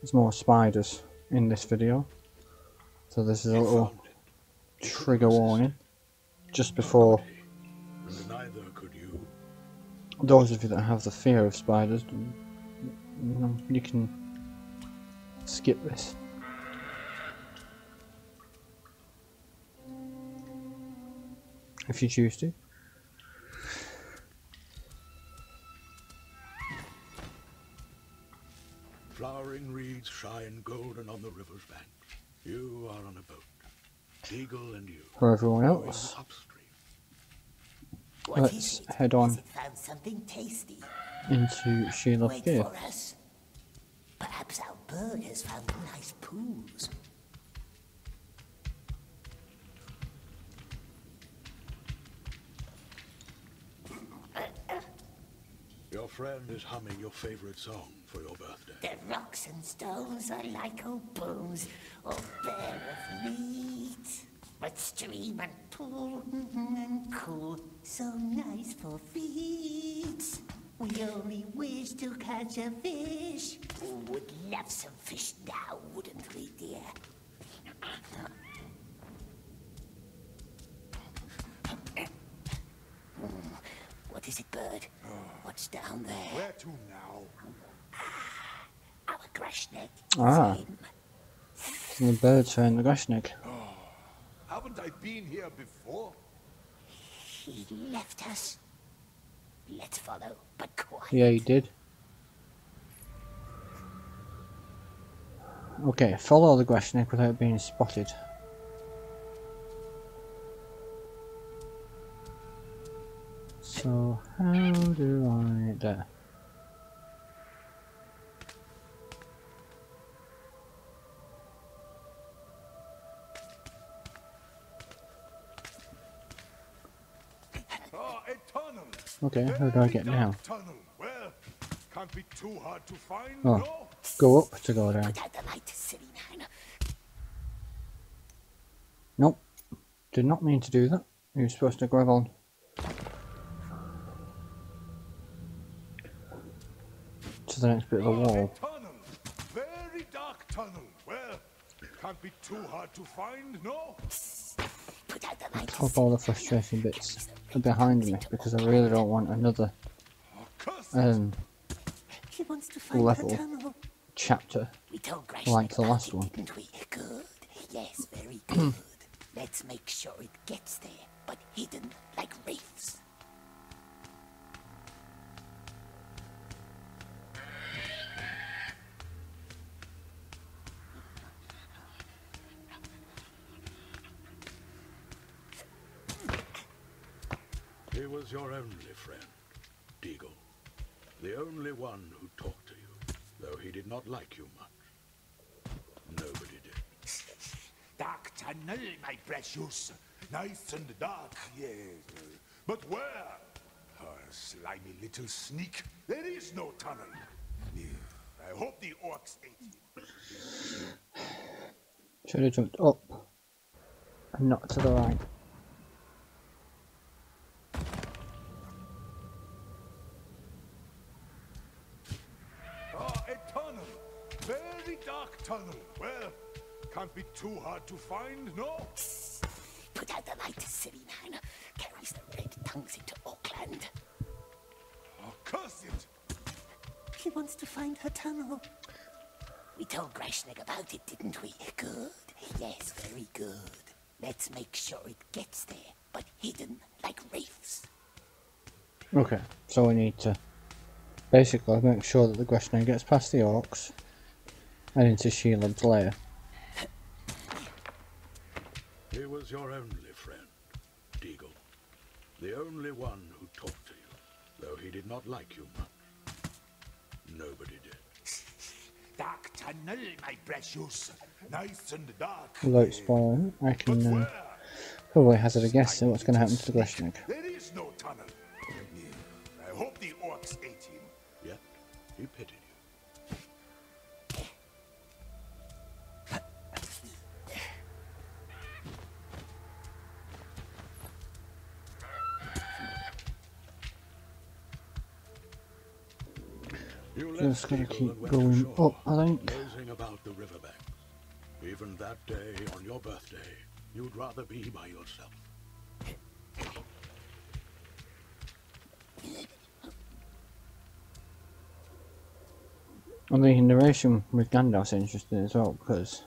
There's more spiders in this video. So this is a little trigger warning just before those of you that have the fear of spiders, you can skip this. If you choose to. Flowering reeds shine golden on the river's bank. You are on a boat. Eagle and you. For everyone else, upstream. Let's head on found something tasty? into Shield Wait Gear. Perhaps our bird has found nice pools. Your friend is humming your favorite song for your birthday. The rocks and stones are like old bones, all bare of meat. But stream and pool mm-hmm, and cool, so nice for feet. We only wish to catch a fish. We Would love some fish now, wouldn't we, dear? What is it, bird? What's down there? Where to now? Ah, Our Grashnek. Ah. Him. The birds are in the Grashnik. Haven't I been here before? He left us. Let's follow, but quiet. Yeah, he did. Okay, follow the Grashnik without being spotted. So, how do I... there. A tunnel. Okay, how do I get Very down? Well, can't be too hard to find. Oh. No. Go up to go down. Put out the light, silly man. Nope. Did not mean to do that. You were supposed to grab on. To the next bit of the wall. tunnel. Very dark tunnel. Well, can't be too hard to find. No. Put out the light. Top all the frustration bits are behind me because I really don't want another um, He wants to find level. the chapter. We told Like the last one. Didn't we? Good. Yes, very good. Let's make sure it gets there, but hidden like reefs. Was your only friend, Deagol. The only one who talked to you, though he did not like you much. Nobody did. Dark tunnel, my precious. Nice and dark, yes. But where? Oh, slimy little sneak. There is no tunnel. I hope the orcs ate him. Should have jumped up and not to the right. Ah, a tunnel. Very dark tunnel. Well, can't be too hard to find, no? Put out the light, silly man. Carries the red tongues into Auckland. Oh, curse it. He wants to find her tunnel. We told Grashnek about it, didn't we? Good. Yes, very good. Let's make sure it gets there, but hidden like reefs. Okay, so we need to basically make sure that the Greshner gets past the orcs and into Shelob's lair. He was your only friend, Deagol. The only one who talked to you, though he did not like you much. Nobody did. Dark tunnel, my precious. Nice and dark. Without yes. spoiling, I can uh, where? probably hazard a guess at what's going to happen to the Greshner. There is no tunnel. I hope the orcs ate him. Yet, he pitied You left Just gotta keep and went to going up, I think. Gazing about the riverbanks. Even that day, on your birthday, you'd rather be by yourself. And the narration with Gandalf's interesting as well because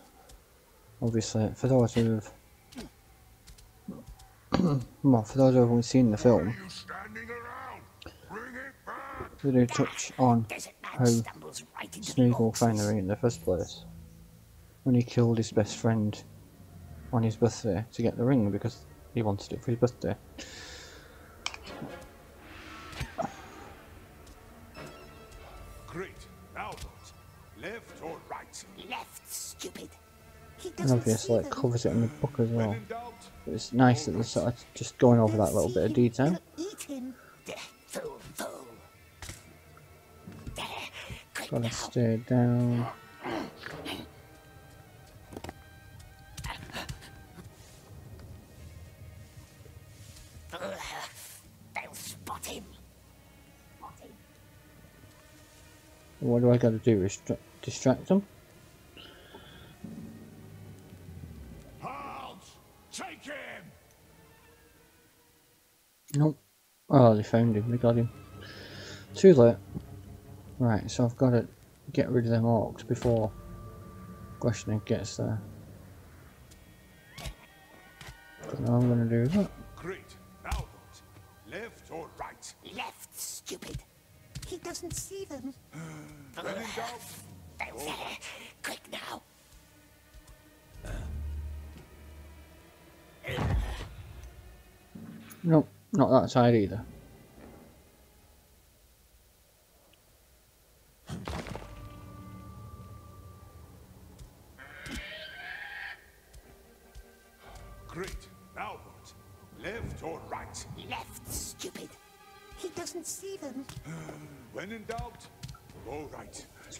obviously for those who've well for those who haven't seen the film You standing around? Bring it back! they do touch on Desert man Oh, how stumbles right into the Smeagol found the ring in the first place when he killed his best friend on his birthday to get the ring because he wanted it for his birthday. Great. Now what? Left or right? Left, stupid. He And obviously it covers it in the book as well. in doubt, It's nice that they're sort of just going over that little bit of detail. Gotta stare down. They'll spot him. Spot him. What do I gotta do? Distra- distract them? Hounds! Take him! Nope. Oh, they found him. They got him. Too late. Right, so I've got to get rid of them orcs before Greshnik gets there. Don't know how I'm going to do that. Great. Now what? Left or right? Left, stupid. He doesn't see them. When in doubt, They'll there. Quick now. Nope, not that side either.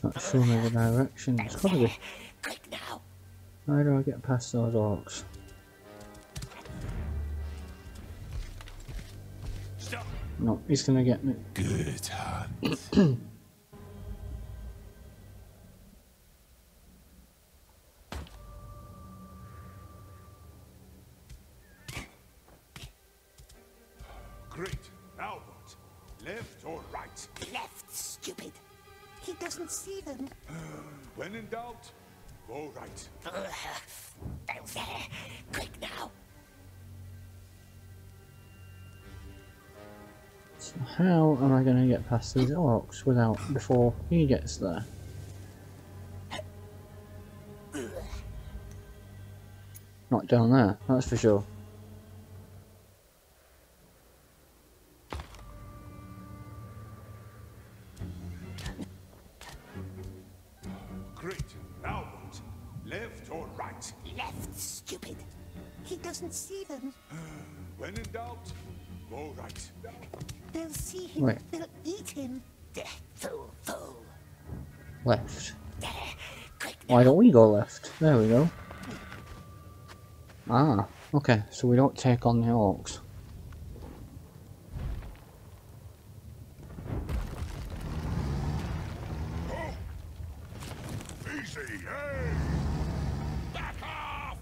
Right. It's not showing me the direction. It's got to be. Now. How do I get past those orcs? Stop. No, he's going to get me. Good hunt. see them. When in doubt, go right. Uh, Ugh, They'll there. Quick now. So how am I going to get past these orcs without before he gets there? Uh, Not down there, that's for sure. We go left? There we go. Ah, okay, so we don't take on the orcs. Easy, hey! Back off!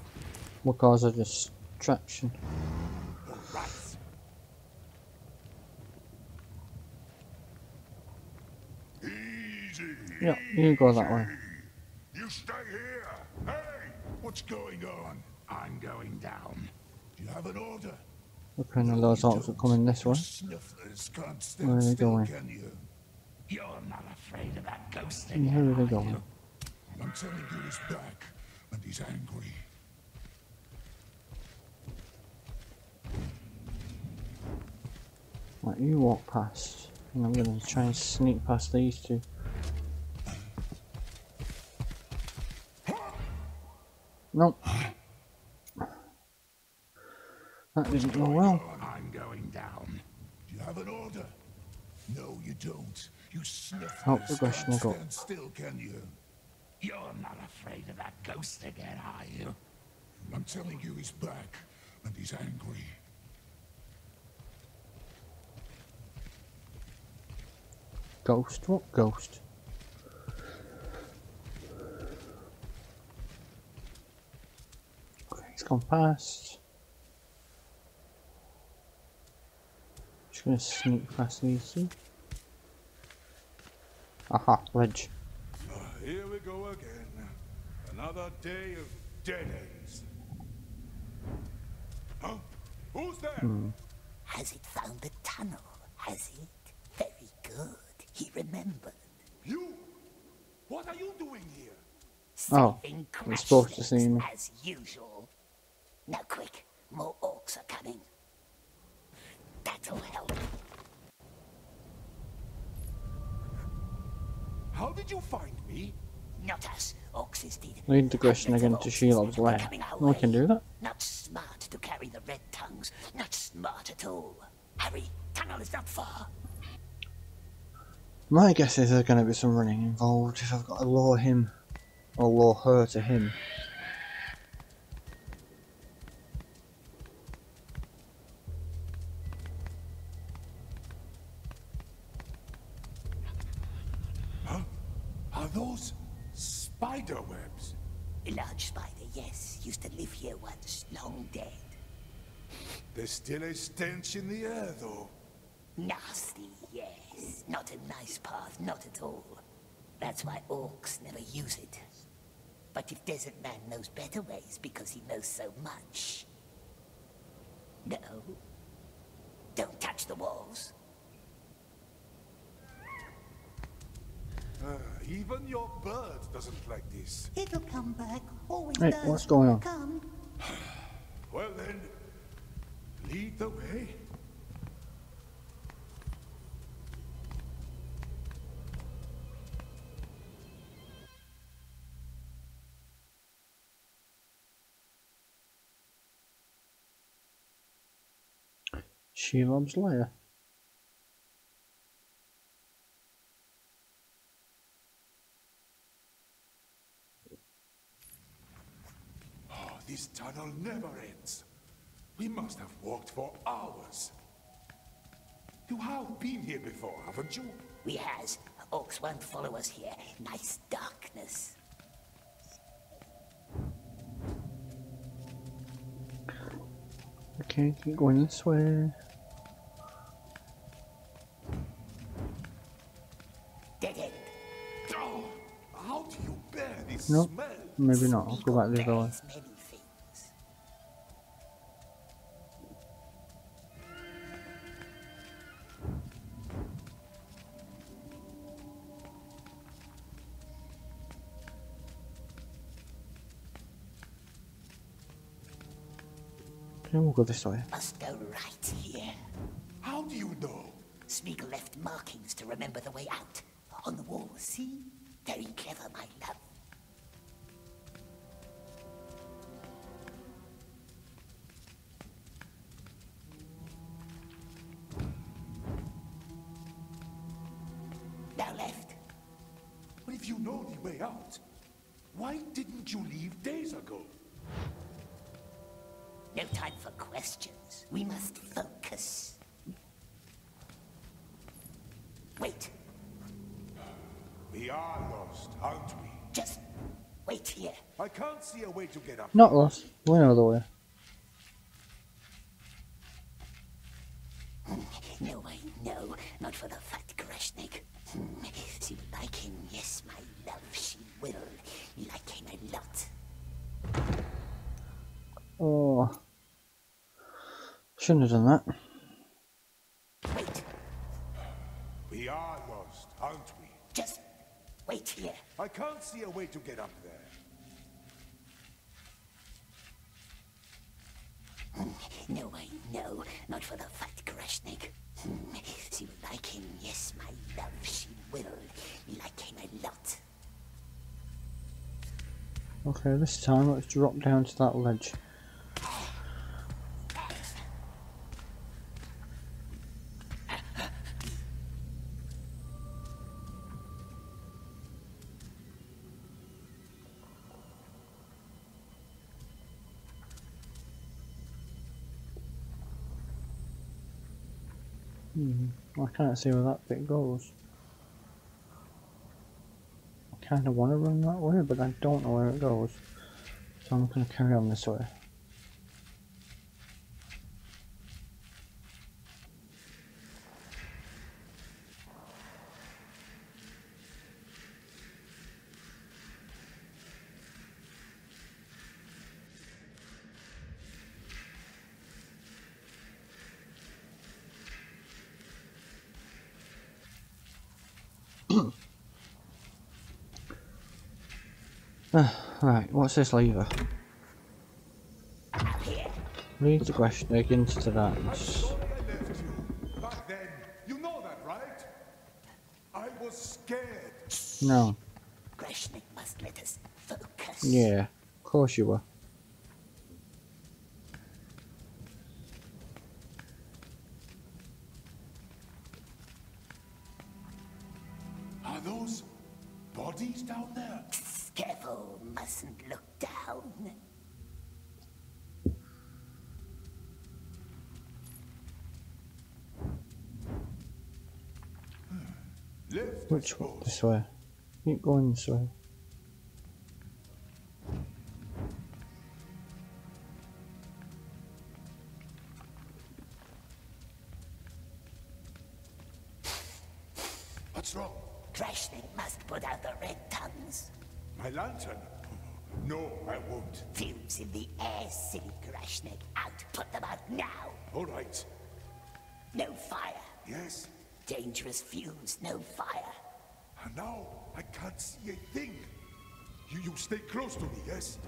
Will cause a distraction. Right. Yeah, you go that way. You stay here. Hey, what's going on? I'm going down. Do you have an order? Looking at those orcs are coming this way. Can't Where are they still, going? can you? You're not afraid of that ghost And where are they going? I'm telling you he's back, and he's angry. Right, you walk past, and I'm gonna try and sneak past these two. Nope. That didn't go well. I'm going down. Do you have an order? No, you don't. You snifflers Oh, the question can't will go. stand still, can you? You're not afraid of that ghost again, are you? I'm telling you he's back, and he's angry. Ghost? What ghost? Gone past. Just gonna sneak past these two. Aha, ledge. Ah, here we go again. Another day of dead ends. Huh? Who's there? Has it found the tunnel? Has it? Very good. He remembered. You? What are you doing here? Oh, Saving you're supposed to Crashlinks, see me. As usual. Now quick, more orcs are coming. That'll help. How did you find me? Not us. Orcs did. Lead digression Hundreds again of to orcs Shelob's are lair. coming our We can do that. Not smart to carry the red tongues. Not smart at all. Hurry, tunnel is not far. My guess is there's going to be some running involved if I've got to lure him or lure her to him. Are those spider webs? A large spider, yes, used to live here once, long dead. There's still a stench in the air, though. Nasty, yes. Not a nice path, not at all. That's why orcs never use it. But if Desert Man knows better ways because he knows so much. No. Don't touch the walls. Uh, even your bird doesn't like this. It'll come back. Always Hey, does. what's going on? Come. Well then, lead the way. Shelob's lair. Oh, this tunnel never ends. We must have walked for hours. You have been here before, haven't you? We has. Orcs won't follow us here. Nice darkness. Okay, keep going this way. Dead end. Oh, how do you bear this Nope. smell? Maybe not. I'll go back the other way. Okay, we'll go this way. Must go right here. How do you know? Smeagol left markings to remember the way out. On the wall, see? Very clever, my love. Now left. But if you know the way out, why didn't you leave days ago? No time for questions. We must focus. Wait, We are lost, aren't we? just wait here. I can't see a way to get up. Not lost. We're another way. No, I know. Not for the fat Grashnik. Hmm, She will like him, yes, my love, she will. Like him a lot. Oh. Shouldn't have done that. Wait, We are lost, aren't we? just wait here. I can't see a way to get up there. No, I know. Not for the fat Grashnik. She will like him, yes, my love, she will. Like him a lot. Okay, this time let's drop down to that ledge. Hmm, I can't see where that bit goes. I kind of want to run that way, but I don't know where it goes. So I'm going to carry on this way. Right, what's this lever? Out here. Lead the question into the darkness. That's why I left you. Back then, you know that, right? I was scared. No. Greshnik must let us focus. Yeah, of course you were. Way. Keep going this way. Stay close to me, yes?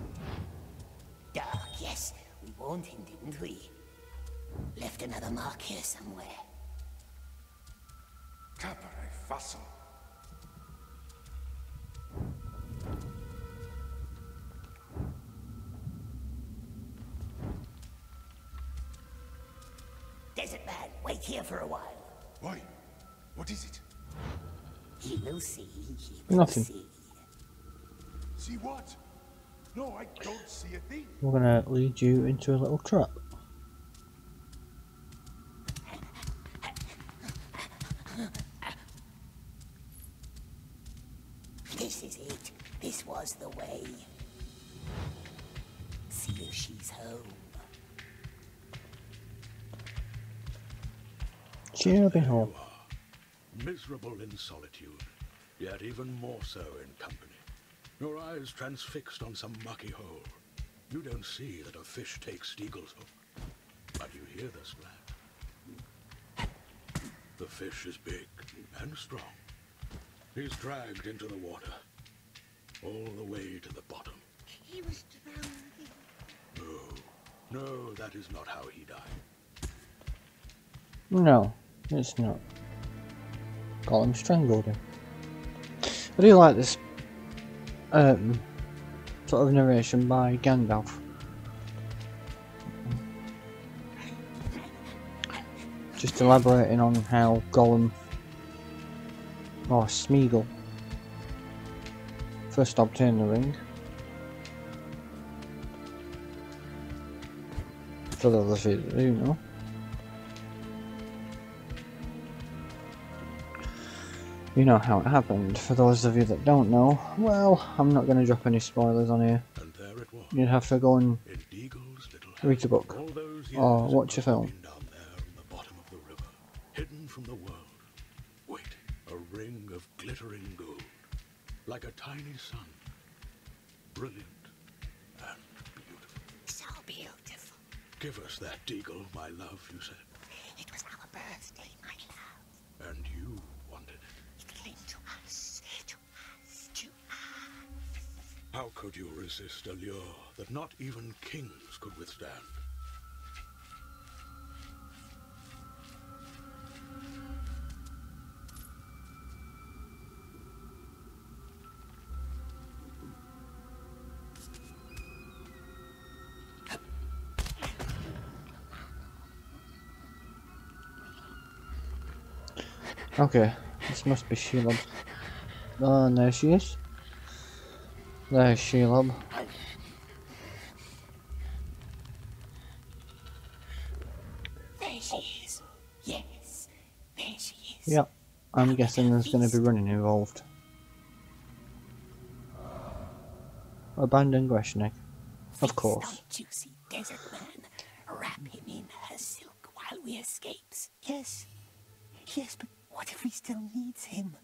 Dark, yes. We warned him, didn't we? Left another mark here somewhere. Capere fossil. Desert man, wait here for a while. Why? What is it? He will see. He will Nothing. see. See what? No, I don't see a thing. We're gonna lead you into a little trap. This is it. This was the way. See if she's home. She'll be home. Miserable in solitude, yet even more so in company. Your eyes transfixed on some mucky hole. You don't see that a fish takes Steagle's hook, but you hear the splash. The fish is big and strong. He's dragged into the water, all the way to the bottom. He was drowning. No, no, that is not how he died. No, it's not. Gollum strangled him. I do like this um, sort of narration by Gandalf. Just elaborating on how Gollum or Smeagol first obtained the ring. For those of you know. You know how it happened. For those of you that don't know, well, I'm not going to drop any spoilers on here. And there it was, You'd have to go and in Deagol's little Read the book. Or watch a film. Down there in the bottom of the river, hidden from the world, waiting, a ring of glittering gold, like a tiny sun, brilliant and beautiful. So beautiful. Give us that Deagol, my love, you said, It was our birthday, my love. and you wanted it. It came to us. To us. To us. How could you resist a lure that not even kings could withstand? Okay, this must be Shelob. Oh, ah, there she is. There's Shelob. There she is. Yes. There she is. Yep, I'm guessing there's going to be running involved. Abandon Greshnik. Of course. on juicy desert man. Wrap him in her silk while we escapes. Yes. Yes, but what if he still needs him?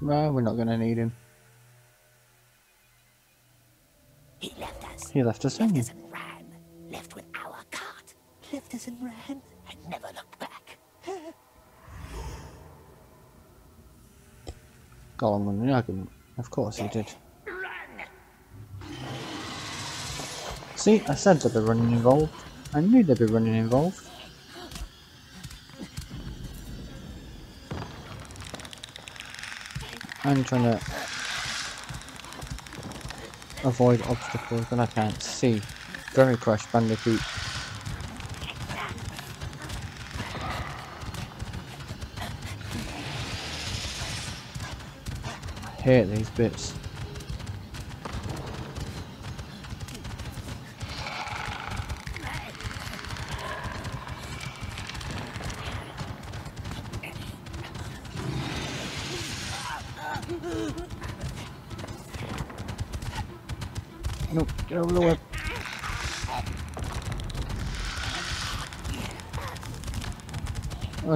No, we're not going to need him. He left us. He left us Left hanging. us and ran. Left with our cart. Left us and ran. And never looked back. Gollum won the argument. Of course he did. See, I said there'd be running involved. I knew there'd be running involved. I'm trying to avoid obstacles that I can't see. Very Crash Bandicoot. I hate these bits.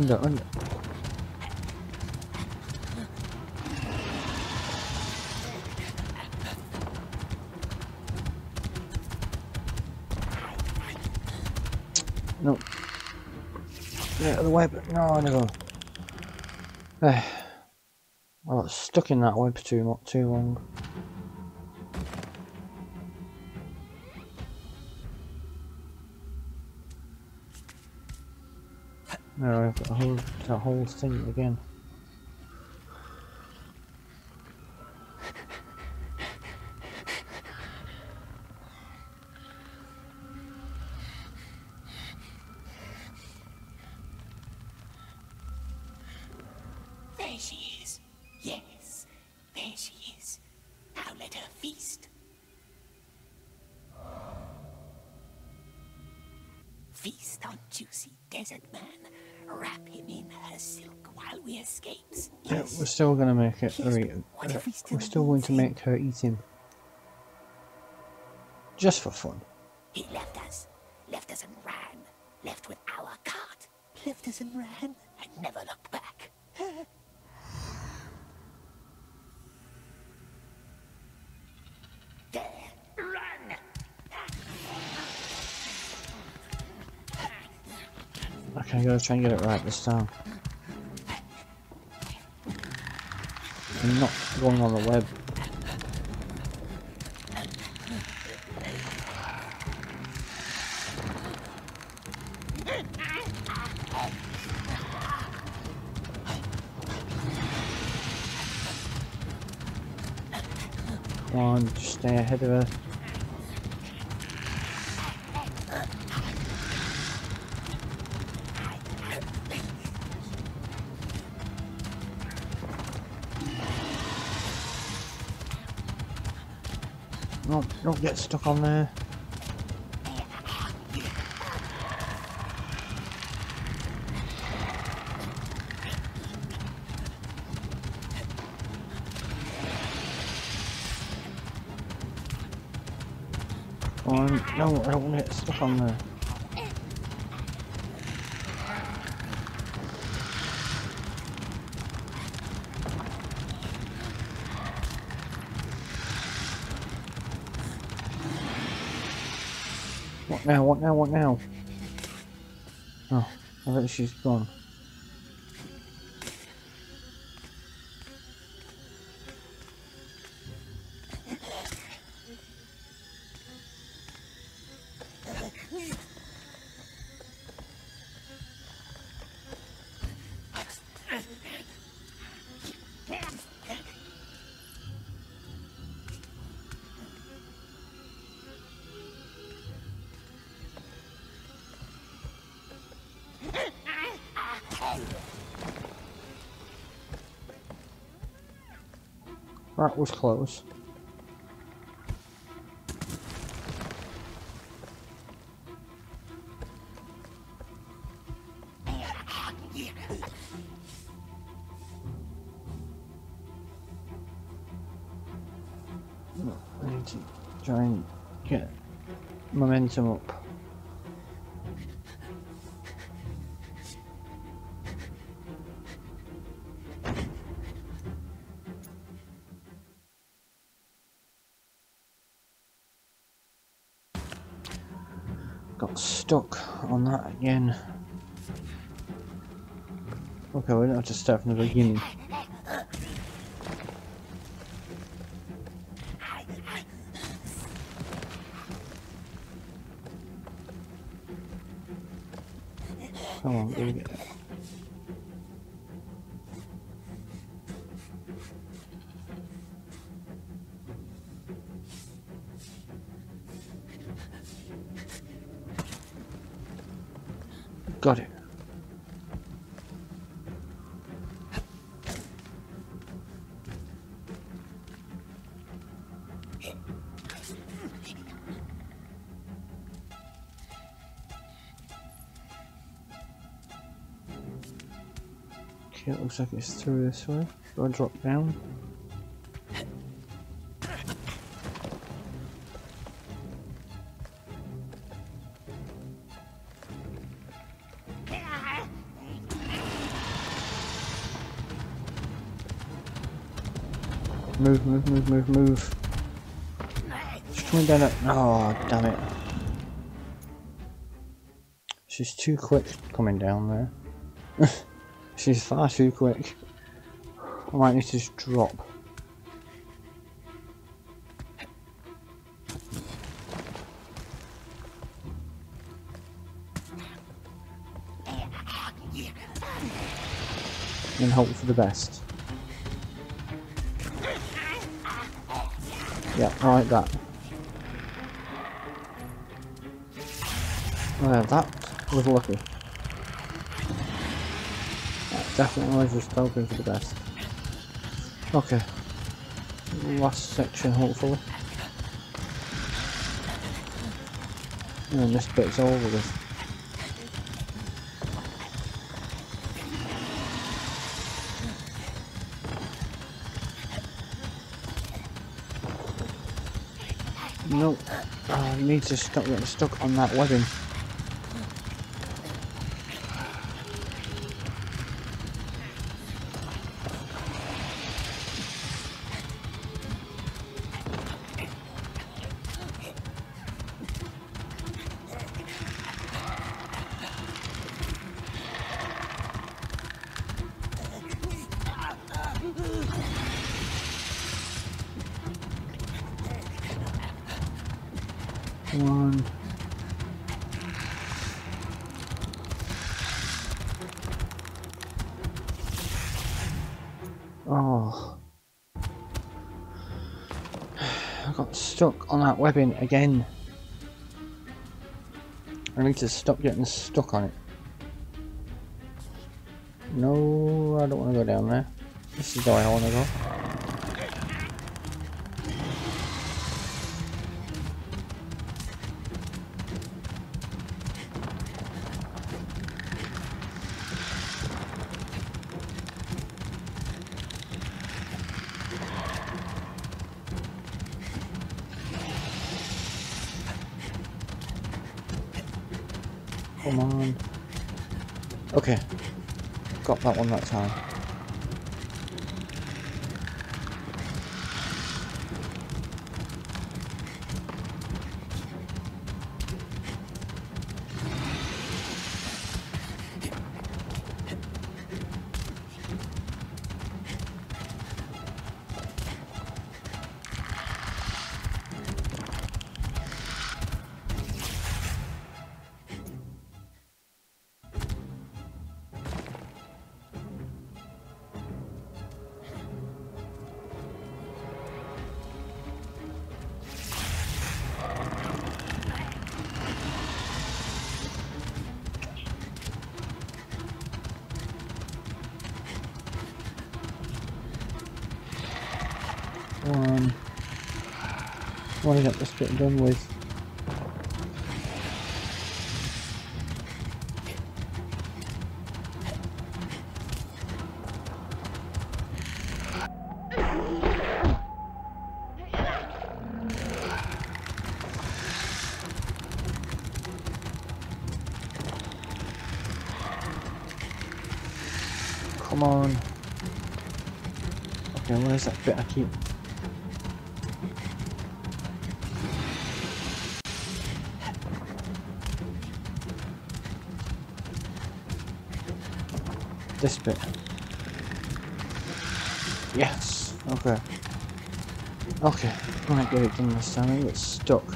Under, under. No. Of the web. No, never. Eh. I got stuck in that web too much, too long. The whole, thing again. Still gonna make it. Right, what if we still we're still going to make her eat him. Just for fun. He left us. Left us and ran. Left with our cart. Left us and ran and never looked back. there. Run! Okay, I gotta try and get it right this time. I'm not going on the web. Come on, just stay ahead of her. Don't get stuck on there. Come no, I don't want to get stuck on there. Now? What now? What now? Oh, I bet she's gone. That was close. I need to try and get momentum up. Again. Okay, we don't have to start from the beginning. Looks like it's through this way. Do I drop down? Move, move, move, move, move. She's coming down it. Oh, damn it. She's too quick coming down there. She's far too quick. I might need to just drop. And hope for the best. Yeah, I like that. Yeah, that was lucky. Definitely was just hoping for the best. Okay. Last section, hopefully. And this bit's over with. Nope. I need to stop getting stuck on that webbing. Oh. I got stuck on that webbing again. I need to stop getting stuck on it. No, I don't want to go down there. This is the way I want to go. That one that time. I want get this bit done with. Come on. Okay, where's that bit I keep? This bit. Yes. Okay. Okay. I might get it done this time. It's stuck.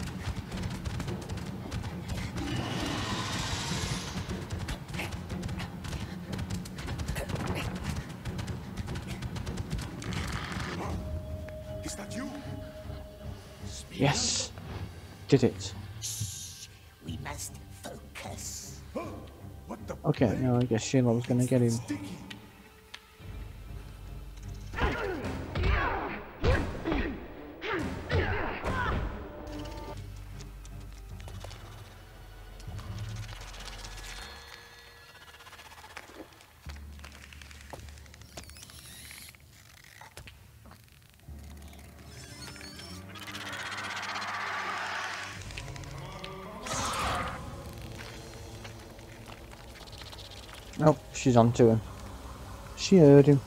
Okay, now I guess was gonna get him. She's onto him. She heard him.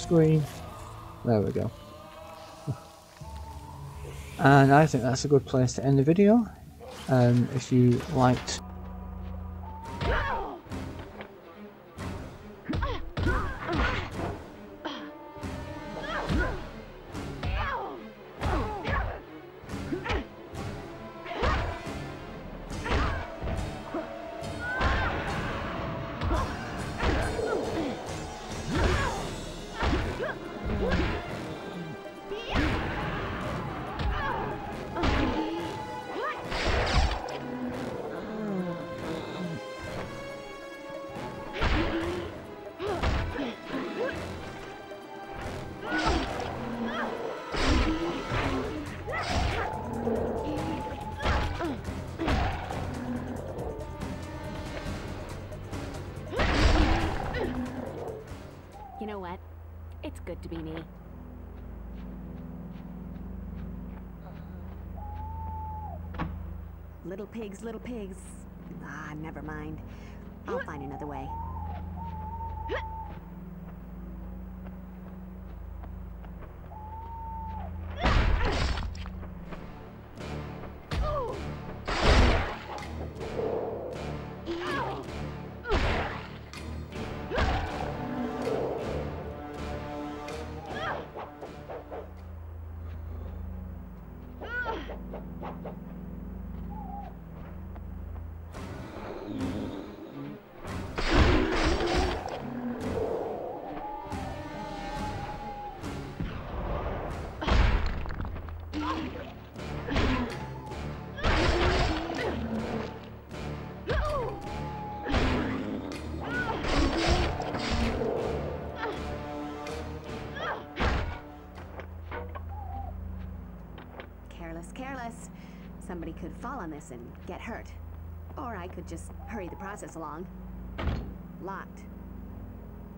Screen. There we go. And I think that's a good place to end the video. Um, if you liked Little pigs. Could fall on this and get hurt. Or I could just hurry the process along. Locked.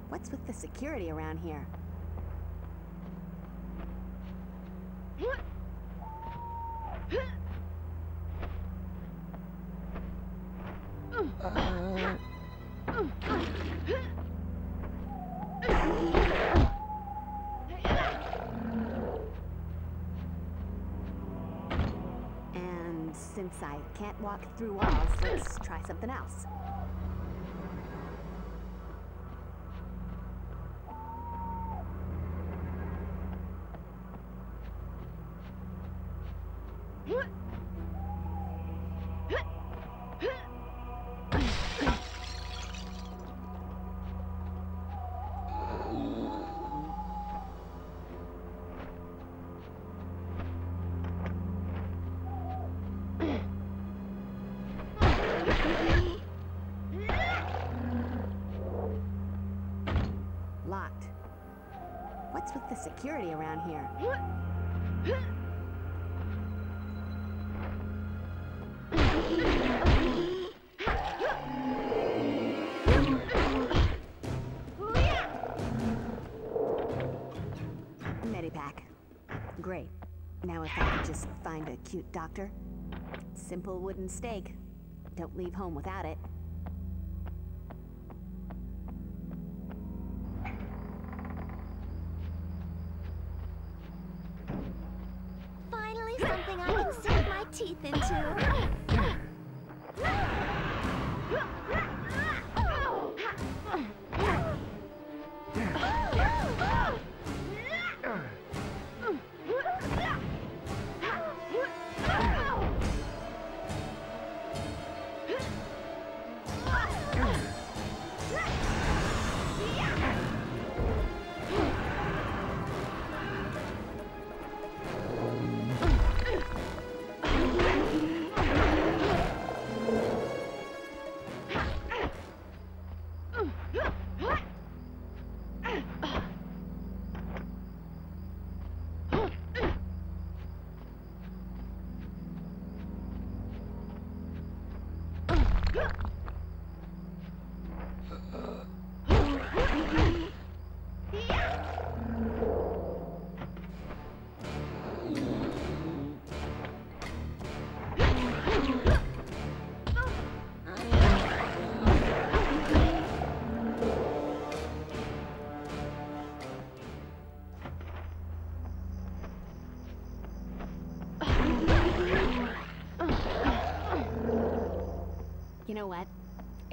What's with the security around here? Can't walk through walls, let's try something else. Around here? Medipack. Great. Now if I could just find a cute doctor. Simple wooden stake. Don't leave home without it. teeth into.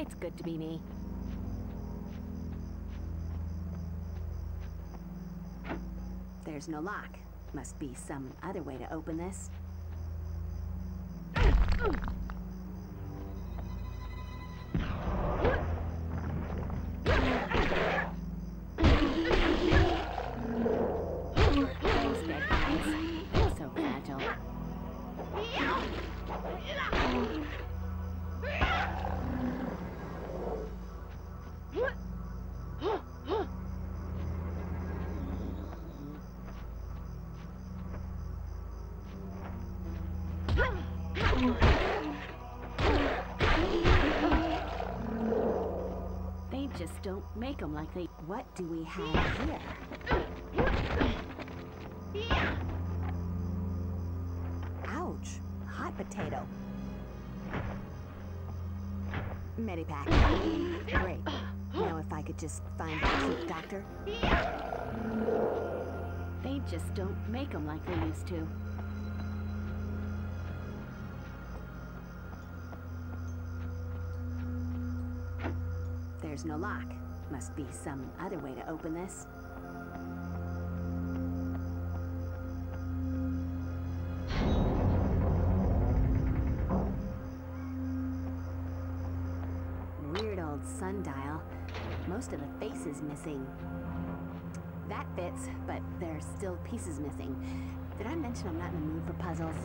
It's good to be me. There's no lock. Must be some other way to open this. Don't make them like they. What do we have here? Ouch! Hot potato. Medipack. Great. Now if I could just find a cute doctor. They just don't make them like they used to. There's no lock. Must be some other way to open this. Weird old sundial. Most of the face is missing. That fits, but there's still pieces missing. Did I mention I'm not in the mood for puzzles?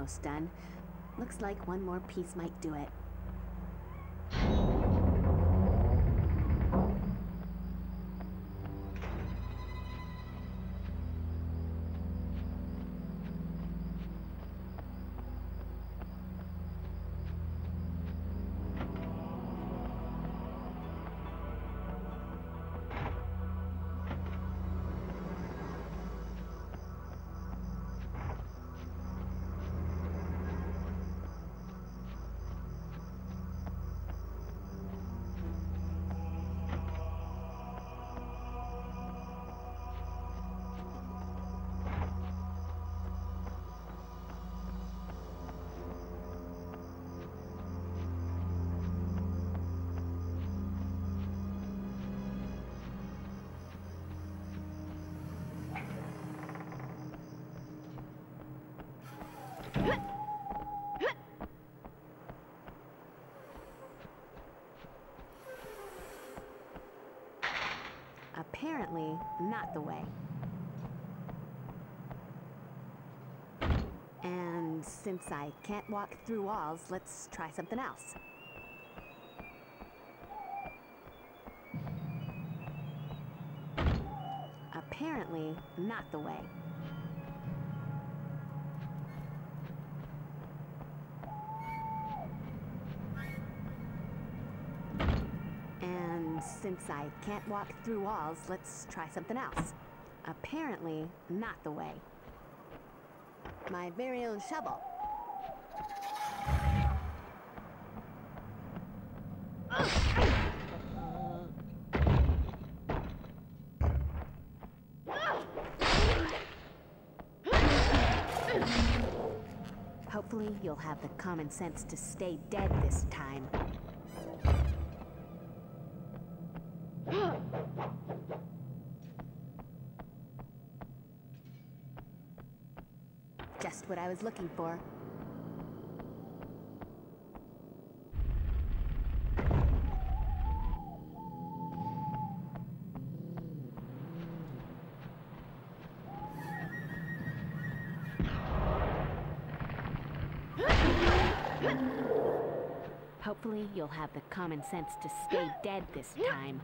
Almost done. Looks like one more piece might do it. Since I can't walk through walls, let's try something else. Apparently, not the way. And since I can't walk through walls, let's try something else. Apparently, not the way. My very own shovel. You'll have the common sense to stay dead this time. Just what I was looking for. You'll have the common sense to stay dead this time.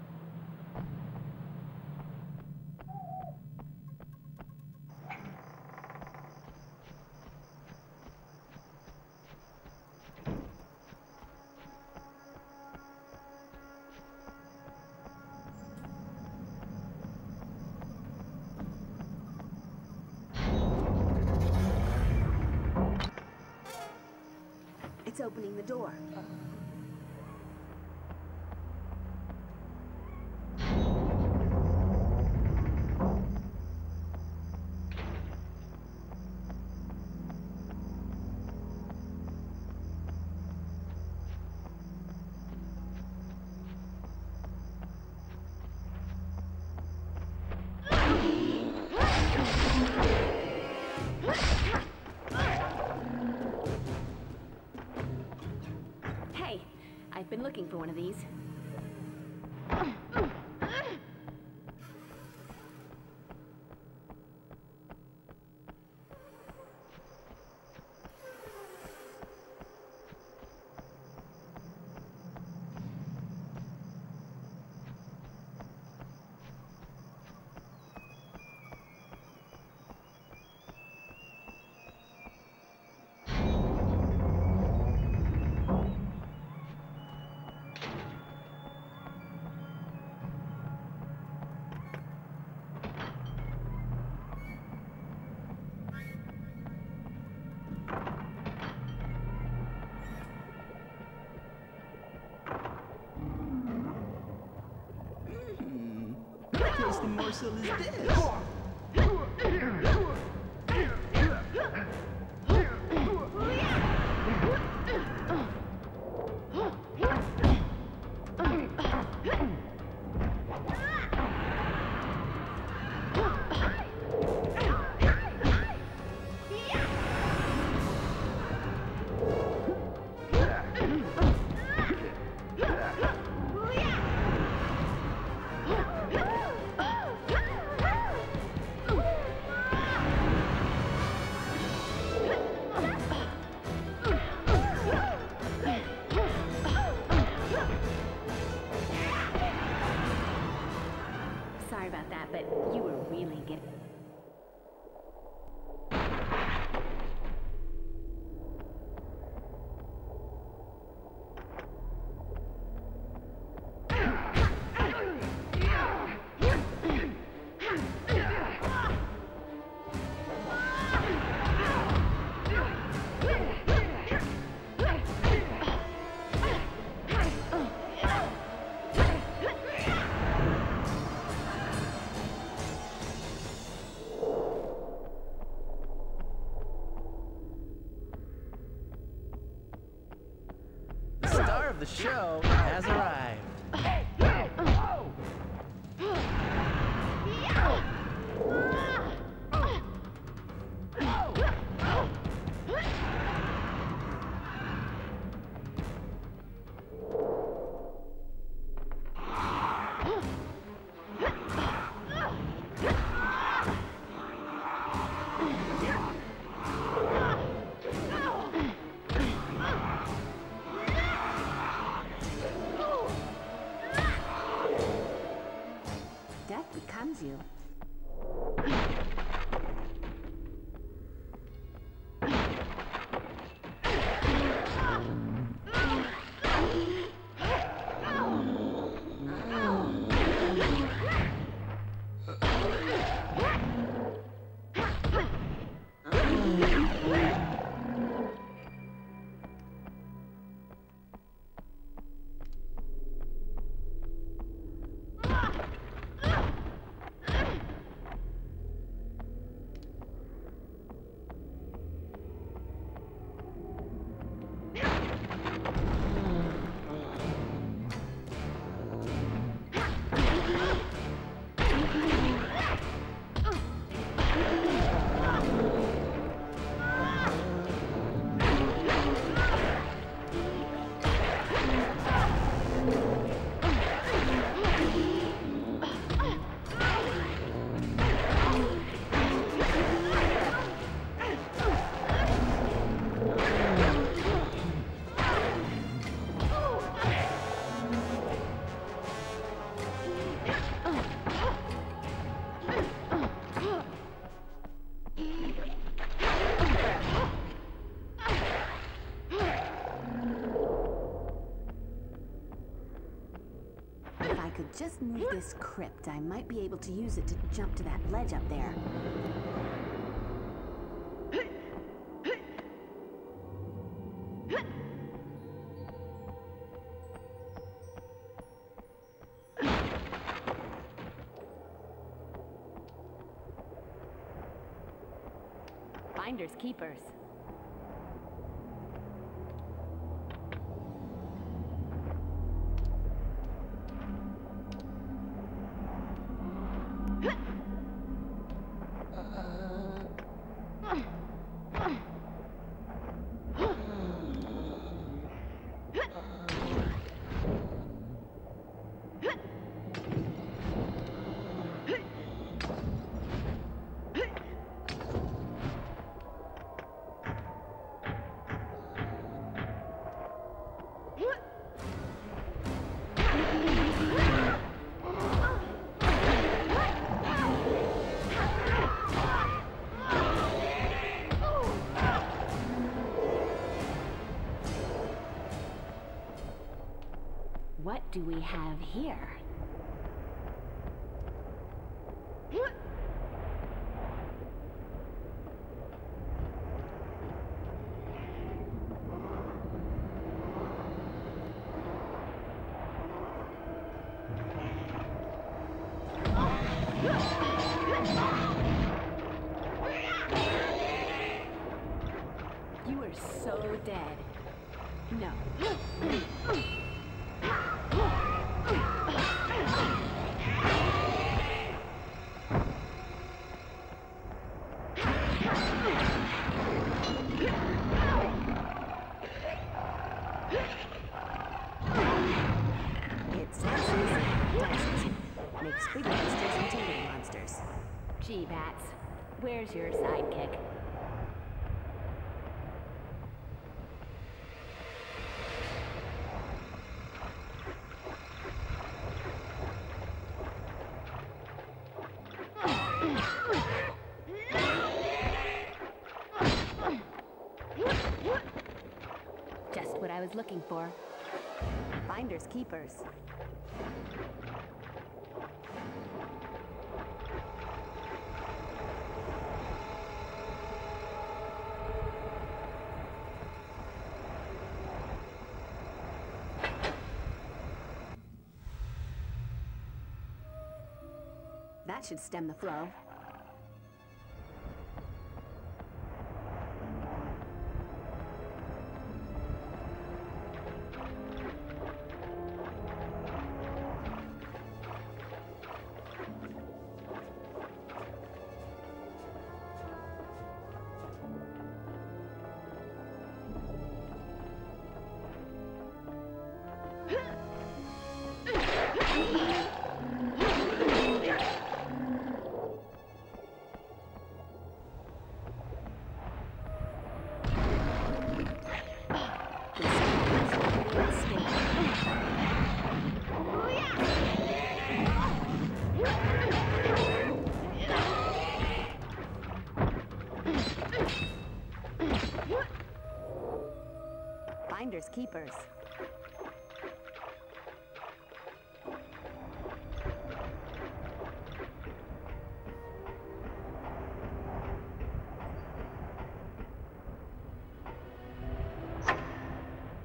Looking for one of these. Tasty morsel is this? This crypt, I might be able to use it to jump to that ledge up there. Finders keepers. Do we have here? You are so dead. No. It's Texas. Makes big monsters into little monsters. Gee, Bats, where's your sidekick? Just what I was looking for. Finders keepers. That should stem the flow.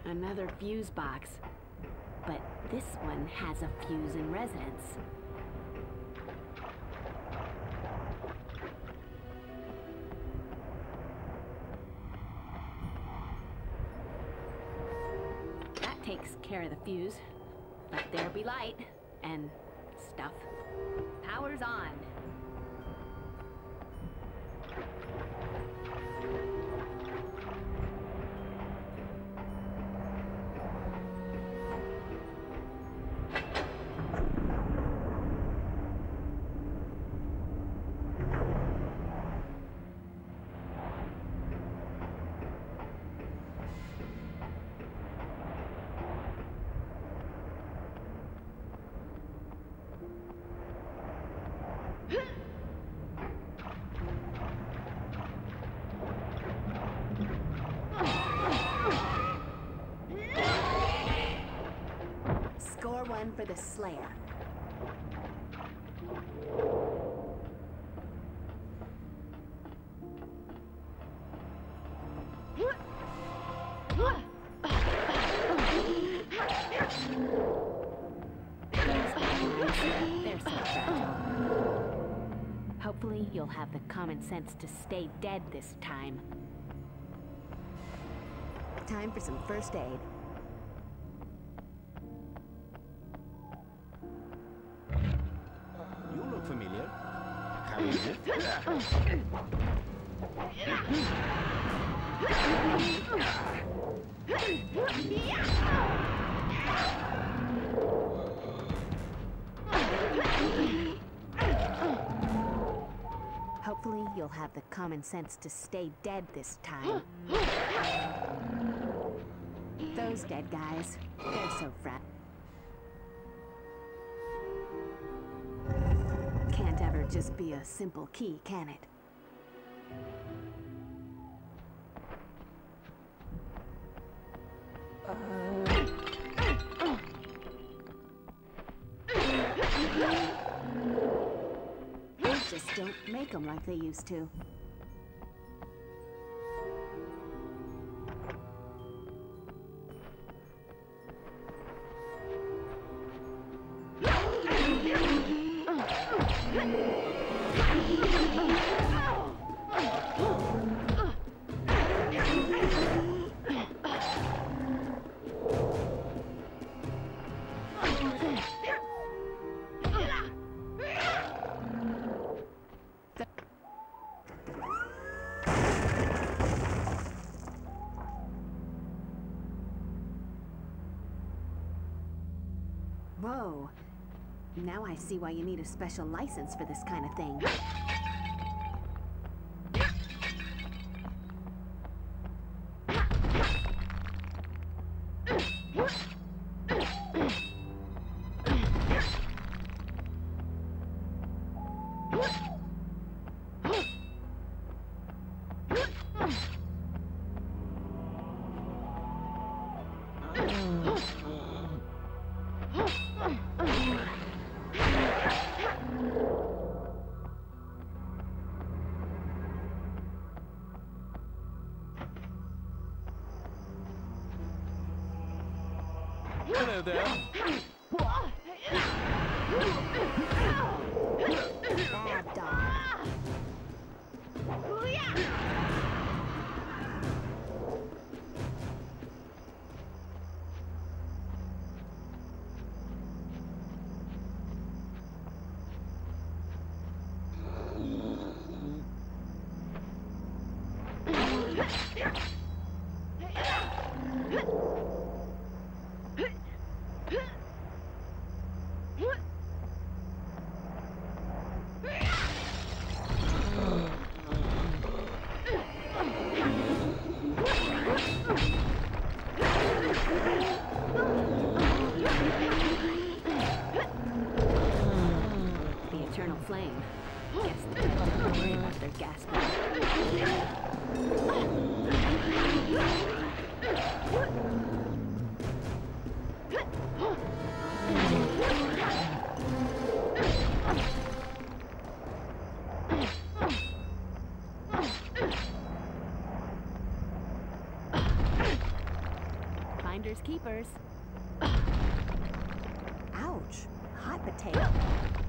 Another fuse box. But this one has a fuse in residence. Fuse. Let there be light and stuff. Power's on. plan for the Slayer. Hopefully you'll have the common sense to stay dead this time. Time for some first aid. Hopefully, you'll have the common sense to stay dead this time. Those dead guys, they're so frat. Just be a simple key, can it? They just don't make them like they used to. Whoa. Now I see why you need a special license for this kind of thing. Finders keepers. Ouch. Hot potato.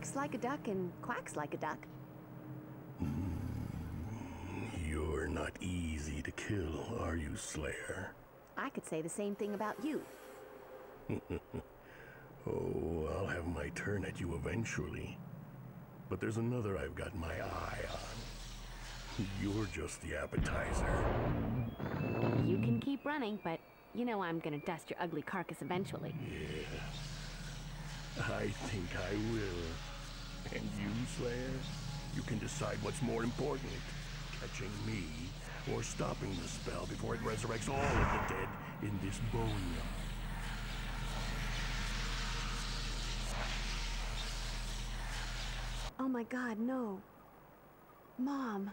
Walks like a duck and quacks like a duck, You're not easy to kill, are you, Slayer? I could say the same thing about you. Oh, I'll have my turn at you eventually. But there's another I've got my eye on. You're just the appetizer. You can keep running, but you know I'm gonna dust your ugly carcass eventually. I think I will. And you, Slayer? You can decide what's more important. Catching me, or stopping the spell before it resurrects all of the dead in this boneyard. Oh my god, no. Mom.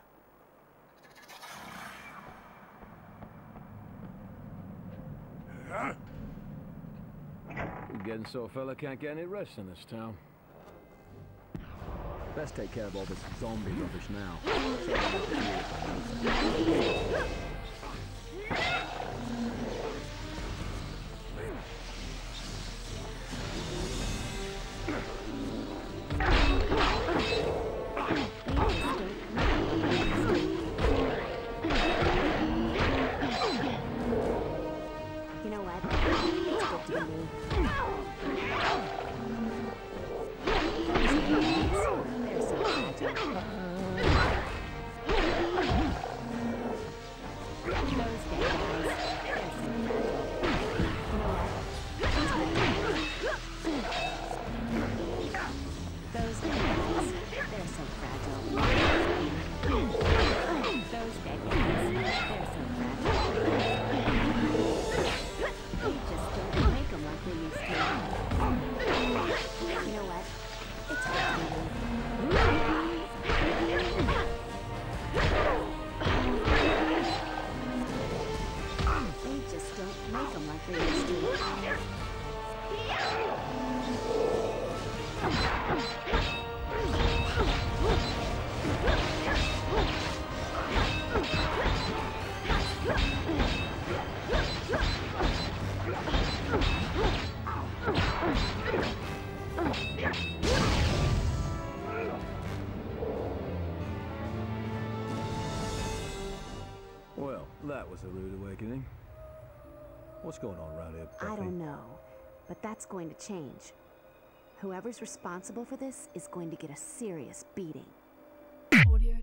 Huh? Getting so a fella can't get any rest in this town. Best take care of all this zombie rubbish now. What's going on around here, Buffy? I don't know, but that's going to change. Whoever's responsible for this is going to get a serious beating. Audio